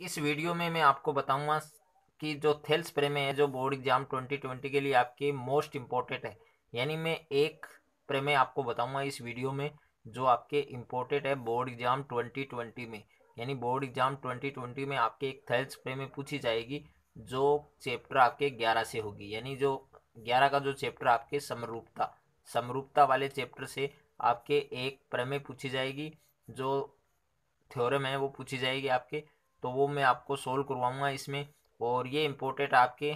इस वीडियो में मैं आपको बताऊँगा कि जो थेल्स प्रेमे है, जो बोर्ड एग्ज़ाम 2020 के लिए आपके मोस्ट इम्पोर्टेंट है। यानी मैं एक प्रेमे आपको बताऊँगा इस वीडियो में जो आपके इम्पोर्टेंट है बोर्ड एग्ज़ाम 2020 में। यानी बोर्ड एग्ज़ाम 2020 में आपके एक थेल्स प्रेमे पूछी जाएगी, जो चैप्टर आपके 11 से होगी। यानी जो 11 का जो चैप्टर आपके समरूपता समरूपता वाले चैप्टर से आपके एक प्रमेय पूछी जाएगी, जो थ्योरम है वो पूछी जाएगी आपके। तो वो मैं आपको सोल्व करवाऊँगा इसमें। और ये इम्पोर्टेंट आपके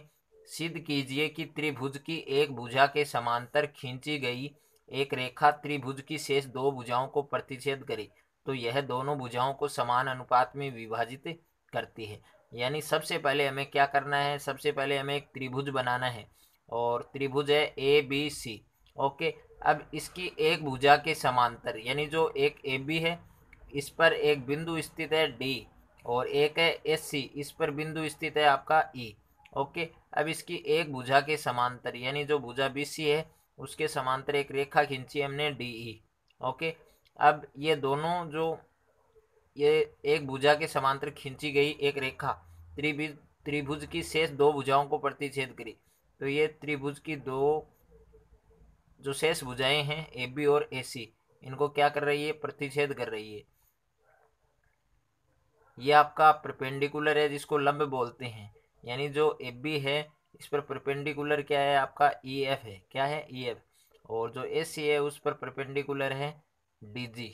सिद्ध कीजिए कि त्रिभुज की एक भुजा के समांतर खींची गई। एक रेखा त्रिभुज की शेष दो भुजाओं को प्रतिच्छेद करे। तो यह दोनों भुजाओं को समान अनुपात में विभाजित करती है। यानी सबसे पहले हमें क्या करना है? सबसे पहले हमें एक त्रिभुज बनाना है। और त्रिभुज है ए बी सी ओके अब इसकी एक भुजा के समांतर, यानी जो एक ए बी है, इस पर एक बिंदु स्थित है डी और एक है एस सी इस पर बिंदु स्थित है आपका ई e, ओके? अब इसकी एक भुजा के समांतर यानी जो भुजा बी सी है उसके समांतर एक रेखा खींची हमने डी ई e, ओके? अब ये दोनों जो ये एक भुजा के समांतर खींची गई एक रेखा त्रिभुज त्रिभुज की शेष दो भुजाओं को प्रतिच्छेद करी। तो ये त्रिभुज की दो जो शेष भुजाएँ हैं ए बी और ए सी इनको क्या कर रही है? प्रतिच्छेद कर रही है। ये आपका परपेंडिकुलर है, जिसको लंब बोलते हैं। यानी जो ए बी है, इस पर परपेंडिकुलर क्या है? आपका ई e एफ़ है। क्या है? ई e एफ़ और जो ए सी है, उस पर परपेंडिकुलर है डी जी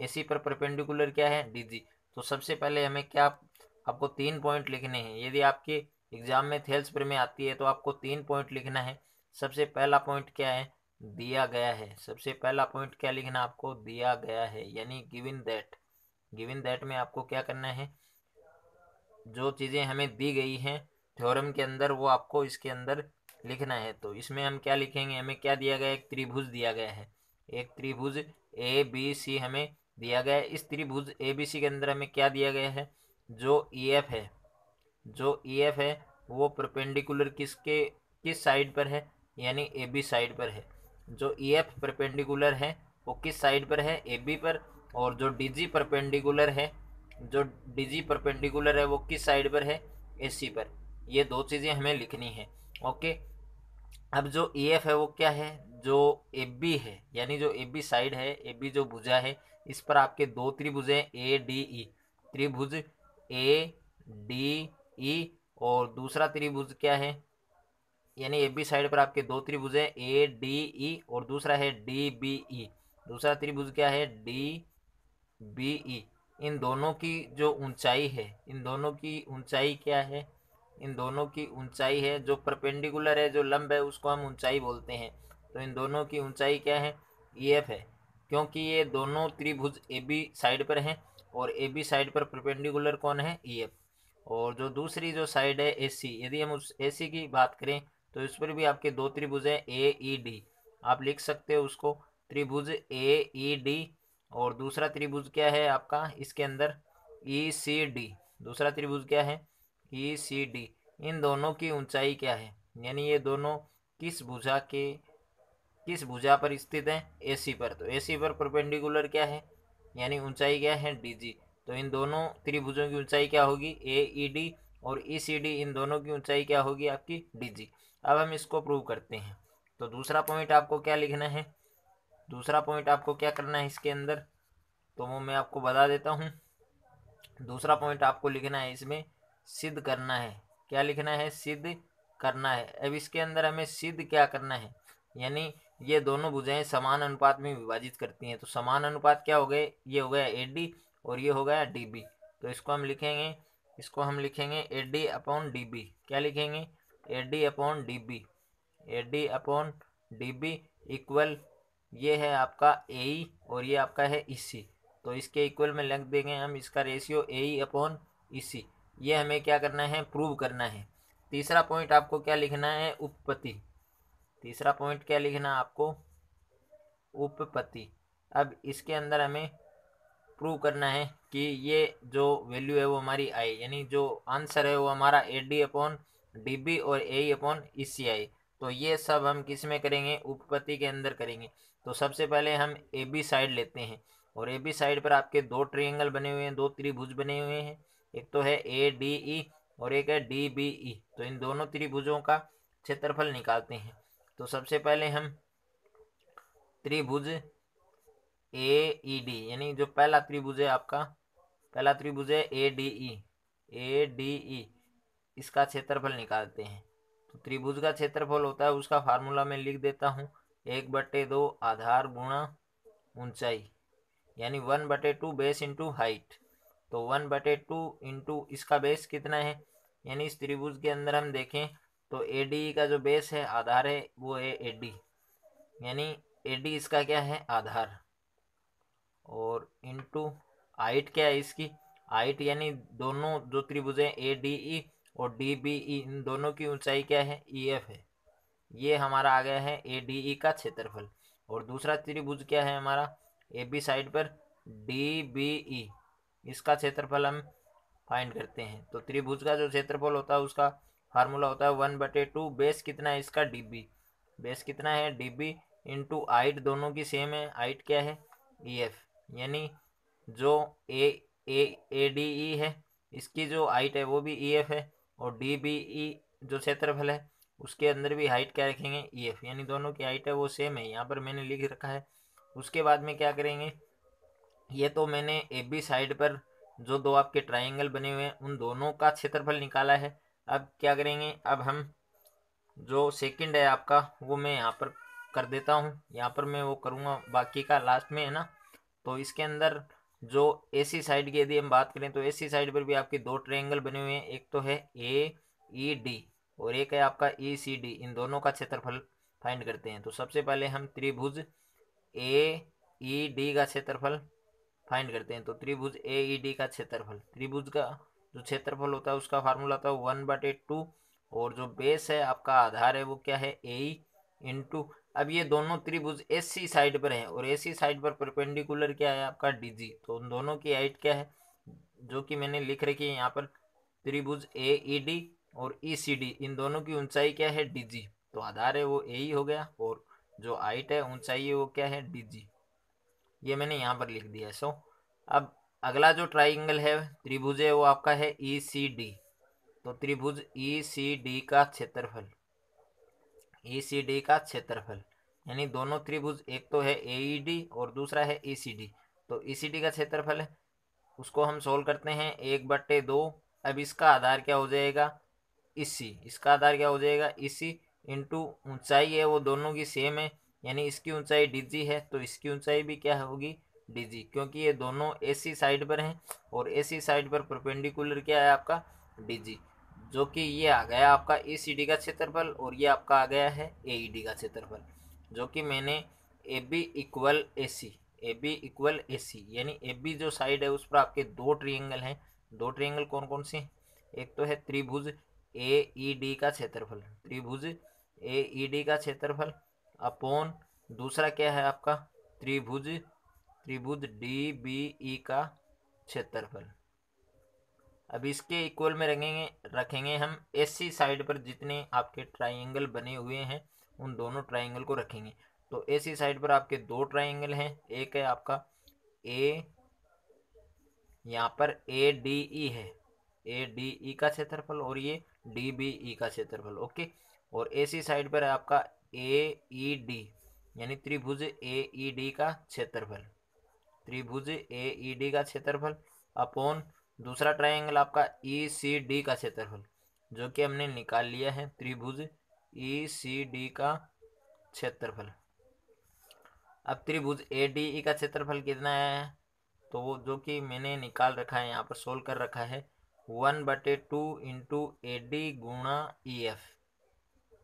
ए सी पर परपेंडिकुलर क्या है? डी जी तो सबसे पहले हमें क्या आपको तीन पॉइंट लिखने हैं। यदि आपके एग्ज़ाम में थेल्स पर में आती है तो आपको तीन पॉइंट लिखना है। सबसे पहला पॉइंट क्या है? दिया गया है। सबसे पहला पॉइंट क्या लिखना आपको? दिया गया है। यानी गिविन दैट गिवन दैट में आपको क्या करना है? जो चीज़ें हमें दी गई हैं, थ्योरम के अंदर वो आपको इसके अंदर लिखना है। तो इसमें हम क्या लिखेंगे? हमें क्या दिया गया? एक त्रिभुज दिया गया है। एक त्रिभुज ए बी सी हमें दिया गया है। इस त्रिभुज ए बी सी के अंदर हमें क्या दिया गया है? जो ई e एफ़ है। जो ई e एफ़ है, वो परपेंडिकुलर किसके, किस साइड पर है? यानी ए बी साइड पर है। जो ई एफ़ परपेंडिकुलर है, वो किस साइड पर है? ए बी पर। और जो डीजी परपेंडिकुलर है, जो डीजी परपेंडिकुलर है, वो किस साइड पर है? एसी पर। ये दो चीज़ें हमें लिखनी है। ओके? अब जो ई एफ़ है, वो क्या है? जो ए बी है, यानी जो ए बी साइड है ए बी जो भुजा है, इस पर आपके दो त्रिभुज हैं ए डी ई त्रिभुज ए डी ई और दूसरा त्रिभुज क्या है? यानी ए बी साइड पर आपके दो त्रिभुज हैं ए डी ई और दूसरा है डी बी ई दूसरा त्रिभुज क्या है? डी बी, ई। इन दोनों की जो ऊंचाई है, इन दोनों की ऊंचाई क्या है? इन दोनों की ऊंचाई है जो परपेंडिकुलर है, जो लंब है, उसको हम ऊंचाई बोलते हैं। तो इन दोनों की ऊंचाई क्या है? ई, एफ़ है। क्योंकि ये दोनों त्रिभुज ए, बी साइड पर हैं और ए, बी साइड पर परपेंडिकुलर कौन है? E, F. और जो दूसरी जो साइड है, ए, सी। यदि हम उस ए, सी की बात करें तो इस पर भी आपके दो त्रिभुज हैं, ए, ई, डी। आप लिख सकते हो उसको, त्रिभुज ए, ई, डी और दूसरा त्रिभुज क्या है आपका? इसके अंदर ई सी डी दूसरा त्रिभुज क्या है? ई सी डी इन दोनों की ऊंचाई क्या है? यानी ये दोनों किस भुजा के, किस भुजा पर स्थित है? सी पर। तो ए सी पर परपेंडिकुलर क्या है? यानी ऊंचाई क्या है? डी जी तो इन दोनों त्रिभुजों की ऊंचाई क्या होगी? ए ई डी और ई सी डी इन दोनों की ऊंचाई क्या होगी आपकी? डी जी अब हम इसको प्रूव करते हैं। तो दूसरा पॉइंट आपको क्या लिखना है? दूसरा पॉइंट आपको क्या करना है इसके अंदर? तो वो मैं आपको बता देता हूँ। दूसरा पॉइंट आपको लिखना है इसमें सिद्ध करना है। क्या लिखना है? सिद्ध करना है। अब इसके अंदर हमें सिद्ध क्या करना है? यानी ये दोनों भुजाएँ समान अनुपात में विभाजित करती हैं। तो समान अनुपात क्या हो गए? ये हो गया ए डी और ये हो गया डी बी तो इसको हम लिखेंगे, इसको हम लिखेंगे A D upon D B क्या लिखेंगे? A D upon D B A D upon D B equal ये है आपका ए और ये आपका है ई सी तो इसके इक्वल में लिख देंगे हम, इसका रेशियो ए अपॉन ई सी ये हमें क्या करना है? प्रूव करना है। तीसरा पॉइंट आपको क्या लिखना है? उपपति। तीसरा पॉइंट क्या लिखना आपको? उपपति। अब इसके अंदर हमें प्रूव करना है कि ये जो वैल्यू है वो हमारी आई यानी जो आंसर है वो हमारा A D upon D B और ए अपॉन ई सी आई तो ये सब हम किसमें करेंगे? उपपति के अंदर करेंगे। तो सबसे पहले हम ए बी साइड लेते हैं और ए बी साइड पर आपके दो ट्रायंगल बने हुए हैं, दो त्रिभुज बने हुए हैं। एक तो है ए डी ई और एक है डी बी ई तो इन दोनों त्रिभुजों का क्षेत्रफल निकालते हैं। तो सबसे पहले हम त्रिभुज ए ई डी यानी जो पहला त्रिभुज है आपका, पहला त्रिभुज है A D E A D E इसका क्षेत्रफल निकालते हैं। तो त्रिभुज का क्षेत्रफल होता है, उसका फार्मूला मैं लिख देता हूँ। एक बटे दो आधार गुणा ऊंचाई, यानी वन बटे टू बेस इंटू हाइट। तो वन बटे टू इंटू इसका बेस कितना है? यानी इस त्रिभुज के अंदर हम देखें तो ए डी का जो बेस है, आधार है, वो है ए डी यानी ए डी इसका क्या है? आधार। और इंटू हाइट क्या है इसकी? हाइट यानी दोनों जो त्रिभुज है ए डी ई और डी बी ई इन दोनों की ऊंचाई क्या है? ई e एफ़ है। ये हमारा आ गया है ए डी ई का क्षेत्रफल। और दूसरा त्रिभुज क्या है हमारा? ए बी साइड पर डी बी ई। इसका क्षेत्रफल हम फाइंड करते हैं। तो त्रिभुज का जो क्षेत्रफल होता है, उसका फार्मूला होता है वन बटे टू। बेस कितना है इसका? D B. बेस कितना है? D B into height. दोनों की सेम है। आइट क्या है? E F. यानी जो ए ए ए डी ई है, इसकी जो हाइट है, वो भी ई एफ़ है। और डी बी ई जो क्षेत्रफल है उसके अंदर भी हाइट क्या रखेंगे? ई एफ़ यानी दोनों की हाइट है, वो सेम है। यहाँ पर मैंने लिख रखा है। उसके बाद में क्या करेंगे? ये तो मैंने ए बी साइड पर जो दो आपके ट्राइंगल बने हुए हैं, उन दोनों का क्षेत्रफल निकाला है। अब क्या करेंगे? अब हम जो सेकंड है आपका, वो मैं यहाँ पर कर देता हूँ। यहाँ पर मैं वो करूँगा बाकी का लास्ट में, है ना? तो इसके अंदर जो ए सी साइड की यदि हम बात करें तो ए सी साइड पर भी आपके दो ट्रायंगल बने हुए हैं। एक तो है ए ई डी और एक है आपका ई सी डी इन दोनों का क्षेत्रफल फाइंड करते हैं। तो सबसे पहले हम त्रिभुज ए ई डी का क्षेत्रफल फाइंड करते हैं। तो त्रिभुज ए ई डी का क्षेत्रफल, त्रिभुज का जो क्षेत्रफल होता है उसका फार्मूला होता है वन बटे टू और जो बेस है आपका आधार है वो क्या है? ए इंटू अब ये दोनों त्रिभुज एस सी साइड पर हैं, और एस सी साइड पर परपेंडिकुलर क्या है? आपका डी जी तो उन दोनों की हाइट क्या है? जो कि मैंने लिख रखी है यहाँ पर, त्रिभुज ए ई डी और ई सी डी इन दोनों की ऊंचाई क्या है? डी जी तो आधार है वो ए ही हो गया और जो हाइट है, ऊंचाई है वो क्या है? डी जी ये मैंने यहाँ पर लिख दिया सो अब अगला जो ट्राइंगल है, त्रिभुज है, वो आपका है ई सी डी तो त्रिभुज ई सी डी का क्षेत्रफल। ई सी डी का क्षेत्रफल। यानी दोनों त्रिभुज, एक तो है ए ई डी और दूसरा है ई सी डी तो ई सी डी का क्षेत्रफल है उसको हम सोल्व करते हैं। एक बट्टे दो। अब इसका आधार क्या हो जाएगा? इसी, इसका आधार क्या हो जाएगा? इसी इंटू ऊंचाई है वो दोनों की सेम है, यानी इसकी ऊंचाई डीजी है तो इसकी ऊंचाई भी क्या होगी? डीजी क्योंकि ये दोनों ए सी साइड पर हैं और ए सी साइड पर परपेंडिकुलर क्या है आपका? डीजी जो कि ये आ गया आपका ई सी डी का क्षेत्रफल और ये आपका आ गया है ए का क्षेत्रफल, जो कि मैंने A B equal A C A B equal A C यानी ए बी जो साइड है उस पर आपके दो ट्रिएंगल हैं। दो ट्रिएंगल कौन कौन से एक तो है त्रिभुज ए ई डी का क्षेत्रफल त्रिभुज ए ई डी का क्षेत्रफल अपोन दूसरा क्या है आपका? त्रिभुज त्रिभुज डी बी ई का क्षेत्रफल। अब इसके इक्वल में रखेंगे रखेंगे हम। एस सी साइड पर जितने आपके ट्राइंगल बने हुए हैं, उन दोनों ट्राइंगल को रखेंगे। तो ए सी साइड पर आपके दो ट्राइंगल हैं। एक है आपका ए यहाँ पर ए डी ई है। ए डी ई का क्षेत्रफल और ये डी बी ई का क्षेत्रफल, ओके? और ए सी साइड पर है आपका ए ई डी यानी त्रिभुज ए ई डी का क्षेत्रफल। त्रिभुज ए ई डी का क्षेत्रफल अपॉन दूसरा ट्रायंगल आपका ई सी डी का क्षेत्रफल, जो कि हमने निकाल लिया है त्रिभुज ई सी डी का क्षेत्रफल। अब त्रिभुज ए डी ई का क्षेत्रफल कितना है? तो वो जो कि मैंने निकाल रखा है, यहाँ पर सोल्व कर रखा है वन बटे टू इंटू ए डी गुणा ई एफ़।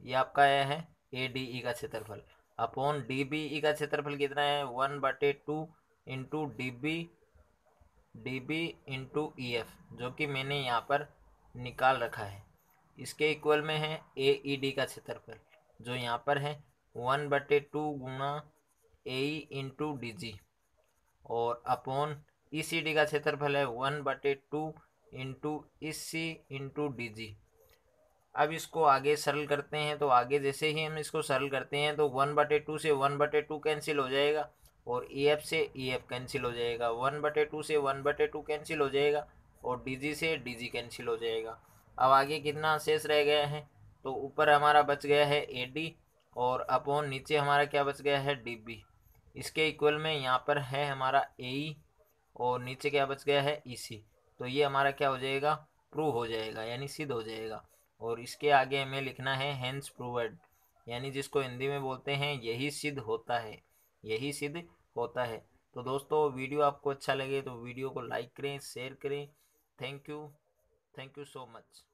ये आपका आया है ए डी ई का क्षेत्रफल। अपॉन डी बी ई का क्षेत्रफल कितना है? वन बटे two into D B D B into E F, जो कि मैंने यहाँ पर निकाल रखा है। इसके इक्वल में है ए ई डी का क्षेत्रफल, जो यहाँ पर है वन बटे टू गुणा ए इंटू डी जी। और अपॉन ई सी डी का क्षेत्रफल है वन बटे two into E C into D G अब इसको आगे सरल करते हैं तो आगे जैसे ही हम इसको सरल करते हैं तो वन बटे टू से वन बटे टू कैंसिल हो जाएगा, और ई एफ़ से ई एफ़ कैंसिल हो जाएगा। वन बटे टू से वन बटे टू कैंसिल हो जाएगा, और डी जी से डी जी कैंसिल हो जाएगा। अब आगे कितना शेष रह गया है तो ऊपर हमारा बच गया है ए डी और अपॉन नीचे हमारा क्या बच गया है? डी बी इसके इक्वल में यहाँ पर है हमारा ए ई और नीचे क्या बच गया है? ई सी तो ये हमारा क्या हो जाएगा? प्रूव हो जाएगा, यानी सिद्ध हो जाएगा। और इसके आगे हमें लिखना है हैंस प्रूवर्ड यानी जिसको हिंदी में बोलते हैं, यही सिद्ध होता है, यही सिद्ध होता है। तो दोस्तों, वीडियो आपको अच्छा लगे तो वीडियो को लाइक करें, शेयर करें। Thank you thank you so much